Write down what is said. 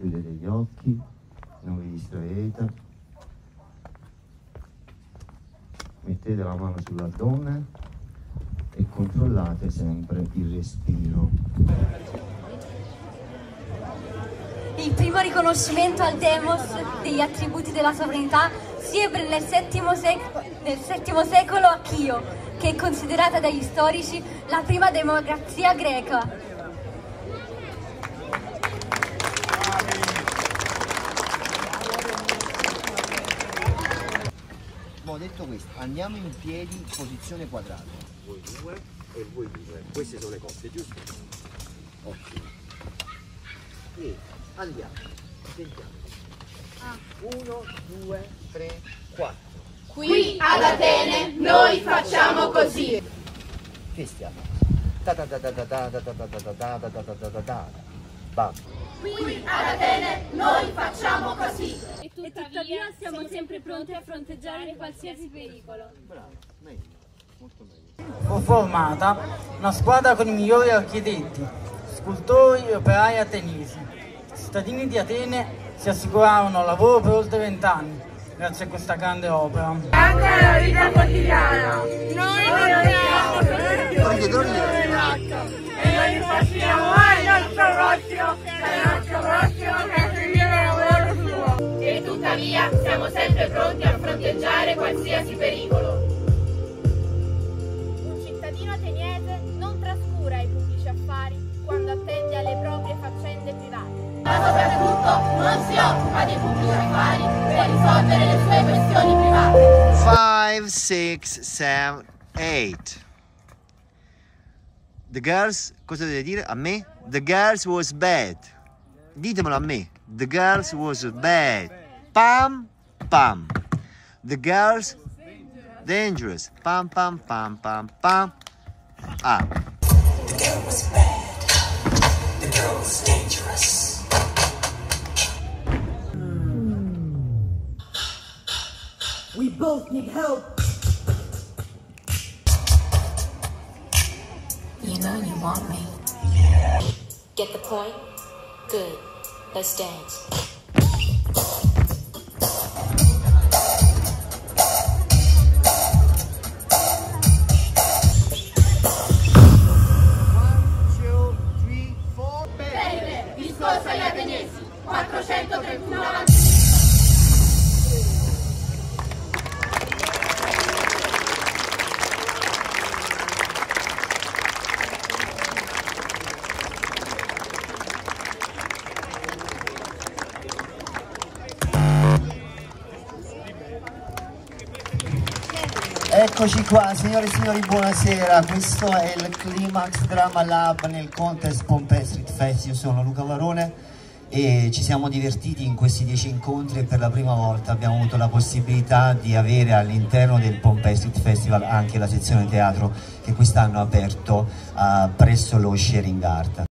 chiudete gli occhi, non vi distraete, mettete la mano sull'addome e controllate sempre il respiro. Il primo riconoscimento al demos degli attributi della sovranità si ebbe nel VII, sec- nel VII secolo a Chio, che è considerata dagli storici la prima democrazia greca. Detto questo, andiamo in piedi, posizione quadrata. Voi due e voi due. Queste sono le coppie, giusto? Ottimo. E andiamo, sentiamo. Uno, due, tre, quattro. Qui ad Atene noi facciamo così. Che stiamo? bando. Qui ad Atene noi facciamo così! E tuttavia, e tuttavia siamo, siamo sempre pronti a fronteggiare qualsiasi pericolo. Bravo, meglio, molto meglio. Ho formata una squadra con i migliori architetti, scultori e operai ateniesi. I cittadini di Atene si assicurarono lavoro per oltre vent'anni grazie a questa grande opera. Anche la vita quotidiana! Noi il nostro prossimo lavoro suo. E tuttavia siamo sempre pronti a fronteggiare qualsiasi pericolo. Un cittadino ateniese non trascura i pubblici affari quando attende alle proprie faccende private. Ma soprattutto non si occupa dei pubblici affari per risolvere le sue questioni private. Five, six, seven, eight. The girls, cosa dovete dire? A me? The girls was bad. Ditemelo a me. The girls was bad. Pam, pam. The girls dangerous. Pam, pam, pam, pam, pam. Ah. You know you want me. Get the point? Good. Let's dance. Eccoci qua, signore e signori, buonasera. Questo è il Climax Drama Lab nel contest Pompei Street Fest. Io sono Luca Varone e ci siamo divertiti in questi dieci incontri e per la prima volta abbiamo avuto la possibilità di avere all'interno del Pompei Street Festival anche la sezione teatro che quest'anno ha aperto eh, presso lo Sharing Art.